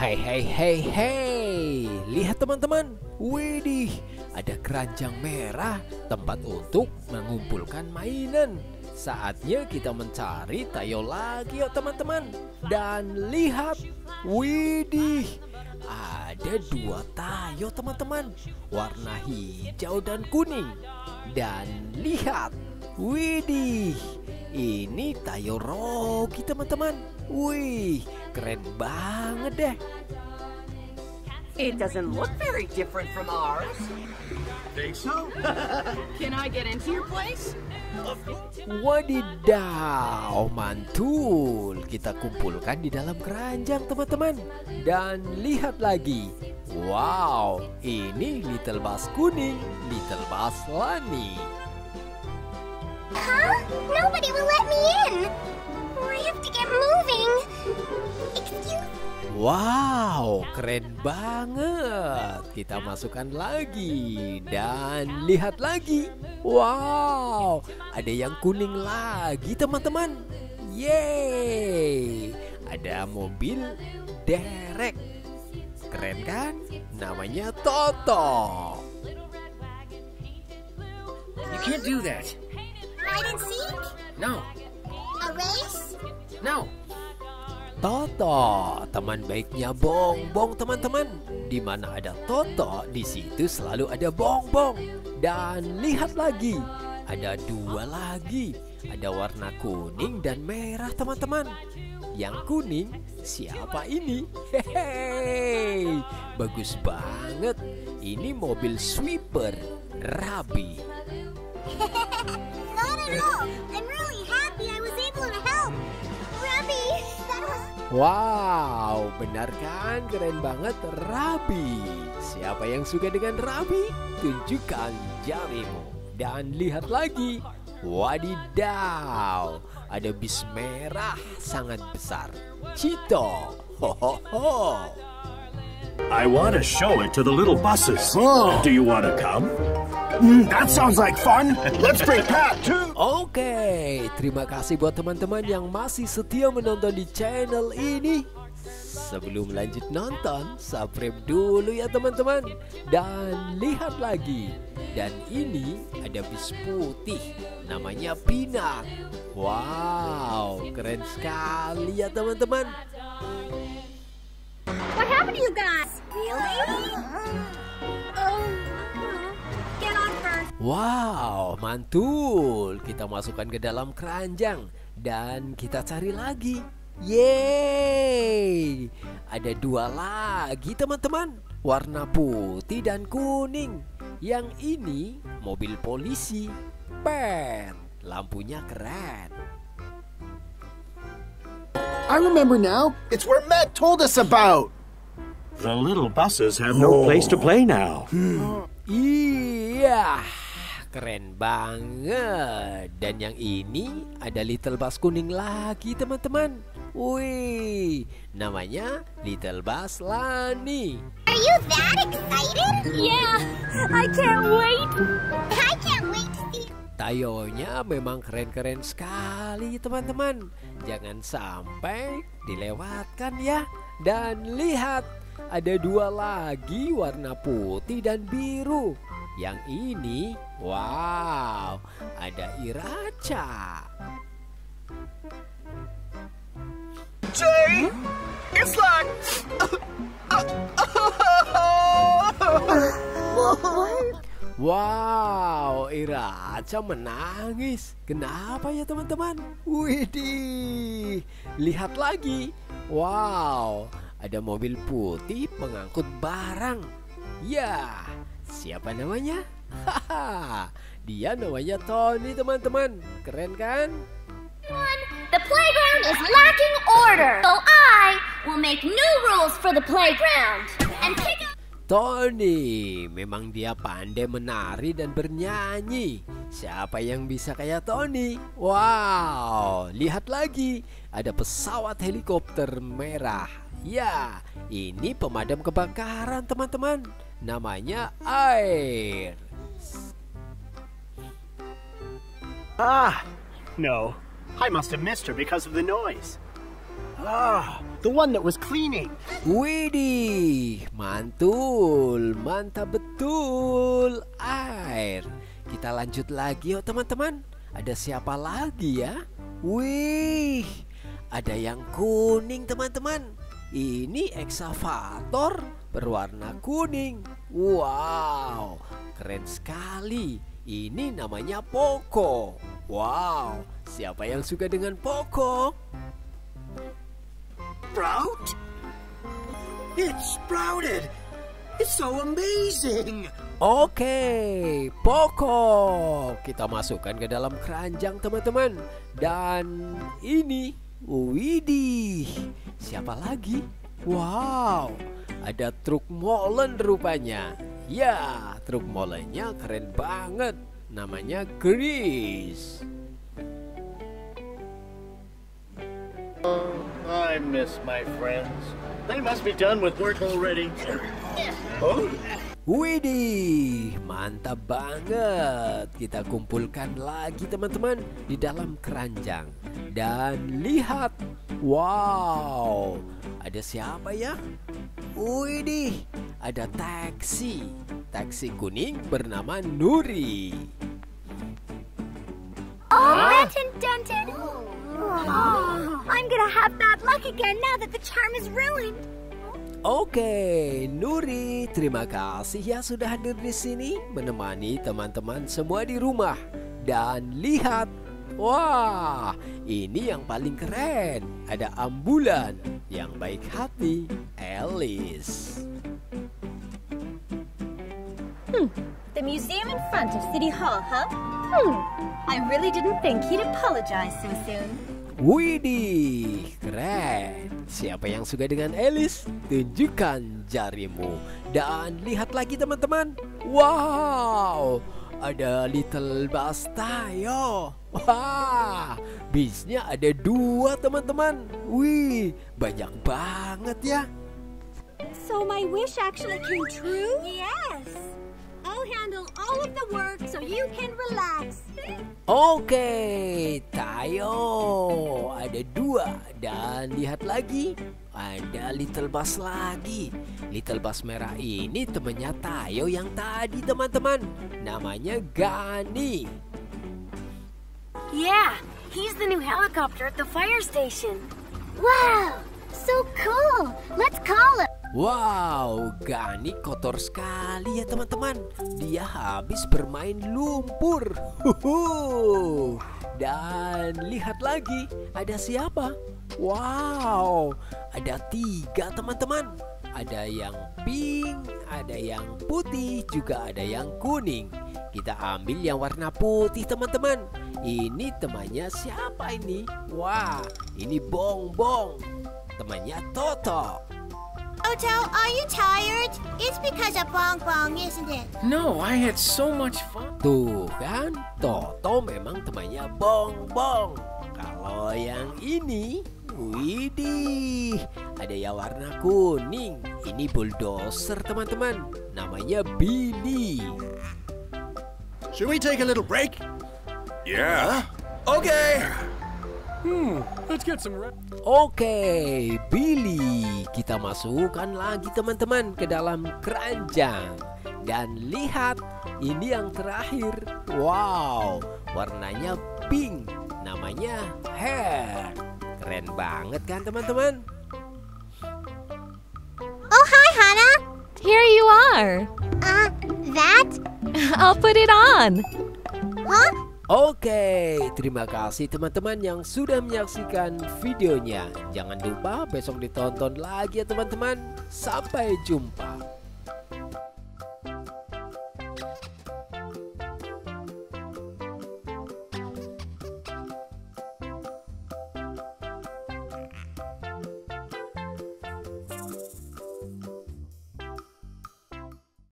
Hai hai hai hai. Lihat teman-teman. Widih Ada keranjang merah Tempat untuk mengumpulkan mainan. Saatnya kita mencari Tayo lagi yuk teman-teman. Dan lihat Widih Ada dua Tayo teman-teman. Warna hijau dan kuning. Dan lihat Widih ini Tayo Rocky teman-teman. Wih keren banget deh. It doesn't look very different from ours. Think so? Can I get into your place? Wadidaw mantul Kita kumpulkan di dalam keranjang teman-teman Dan lihat lagi Wow ini Little Bass kuning Little Bass Lani Huh? Nobody will let me in. I have to get moving. Excuse Wow, keren banget. Kita masukkan lagi dan lihat lagi. Wow, ada yang kuning lagi, teman-teman. Yeay, ada mobil derek. Keren kan? Namanya Toto. You can't do that. Hide and seek? No, A race? No. Toto, teman baiknya Bongbong teman-teman. Di mana ada Toto, di situ selalu ada Bongbong. Dan lihat lagi, ada dua lagi. Ada warna kuning dan merah teman-teman. Yang kuning siapa ini? Hehehe, bagus banget. Ini mobil sweeper Rabi. Wow, benar kan? Keren banget Rabi. Siapa yang suka dengan Rabi? Tunjukkan jarimu. Dan lihat lagi. Wadidaw, ada bis merah sangat besar. Cito. Ho ho ho. I want to show it to the little buses. Oh. Do you want to come? Mm, that sounds like fun. Let's bring Pat too. Oke, terima kasih buat teman-teman yang masih setia menonton di channel ini. Sebelum lanjut nonton, subscribe dulu ya teman-teman. Dan lihat lagi. Dan ini ada bis putih, namanya Pinak. Wow, keren sekali ya teman-teman. What happened to you guys? Really? Oh. Wow, mantul. Kita masukkan ke dalam keranjang dan kita cari lagi. Yeay! Ada dua lagi teman-teman. Warna putih dan kuning. Yang ini mobil polisi. Pen. Lampunya keren. I remember now. It's where Matt told us about. The little buses have no place to play now. Iya, keren banget. Dan yang ini ada Little Bass kuning lagi teman-teman. Wih, namanya Little Bass Lani. Are you that excited? Yeah. I can't wait. I can't wait to see. Tayonya memang keren-keren sekali teman-teman. Jangan sampai dilewatkan ya. Dan lihat, ada dua lagi warna putih dan biru. Yang ini, wow, ada Iracha. Jay, it's like. Wow, Iracha menangis. Kenapa ya teman-teman? Widih, lihat lagi. Wow, ada mobil putih pengangkut barang. Ya, siapa namanya? Haha, dia namanya Tony teman-teman. Keren kan? The playground is lacking order. So I will make new rules for the playground and pick up. Tony, memang dia pandai menari dan bernyanyi. Siapa yang bisa kayak Tony? Wow, lihat lagi. Ada pesawat helikopter merah. Ya, ini pemadam kebakaran teman-teman. Namanya Air. Ah, no. I must have missed her because of the noise. Ah, the one that was cleaning. Widih, mantul, mantap betul. Air. Kita lanjut lagi yuk teman-teman. Ada siapa lagi ya? Wih, ada yang kuning teman-teman. Ini eksavator berwarna kuning. Wow, keren sekali. Ini namanya Poco. Wow, siapa yang suka dengan Poco? Sprout? It sprouted. It's so amazing. Oke, Poco. Kita masukkan ke dalam keranjang teman-teman. Dan ini, widih. Siapa lagi? Wow, ada truk molen rupanya. Ya, truk molennya keren banget. Namanya Chris. I miss my friends. They must be done with work already. Oh, Widih, mantap banget. Kita kumpulkan lagi teman-teman di dalam keranjang. Dan lihat, wow, ada siapa ya? Widih, ada taksi. Taksi kuning bernama Nuri. Oh, Benton Denton! Oh, I'm gonna have bad luck again now that the charm is ruined. Oke, Nuri, terima kasih ya sudah hadir di sini menemani teman-teman semua di rumah. Dan lihat, wah, ini yang paling keren. Ada ambulan yang baik hati, Alice. The museum in front of City Hall, huh? Hmm. I really didn't think he'd apologize so soon. Widih, keren. Siapa yang suka dengan Alice? Tunjukkan jarimu. Dan lihat lagi teman-teman. Wow, ada Little Bus Tayo. Wah, bisnya ada dua teman-teman. Wih, banyak banget ya. So my wish actually came true? Yes. I'll handle all of the work so you can relax. Oke, Tayo ada dua dan lihat lagi ada Little Bus lagi. Little Bus merah ini temannya Tayo yang tadi teman-teman. Namanya Gani. Yeah, he's the new helicopter at the fire station. Wow, so cool. Let's call him. Wow, Gani kotor sekali ya teman-teman. Dia habis bermain lumpur. Huhu. Dan lihat lagi, ada siapa? Wow, ada tiga teman-teman. Ada yang pink, ada yang putih, juga ada yang kuning. Kita ambil yang warna putih teman-teman. Ini temannya siapa ini? Wah, ini Bong Bong. Temannya Toto. Oto, are you tired? It's because of Bong Bong, isn't it? No, I had so much fun. Tuh kan, Toto memang temannya Bong Bong. Kalau yang ini, widih, ada yang warna kuning. Ini bulldozer teman-teman, namanya Billy. Should we take a little break? yeah. Okay. Let's get some rest. Oke, Billy, kita masukkan lagi teman-teman ke dalam keranjang. Dan lihat, ini yang terakhir. Wow, warnanya pink. Namanya hair. Keren banget kan teman-teman? Oh, hi, Hannah. Here you are. Uh, that? I'll put it on. Huh? Oke, terima kasih teman-teman yang sudah menyaksikan videonya. Jangan lupa besok ditonton lagi ya teman-teman. Sampai jumpa.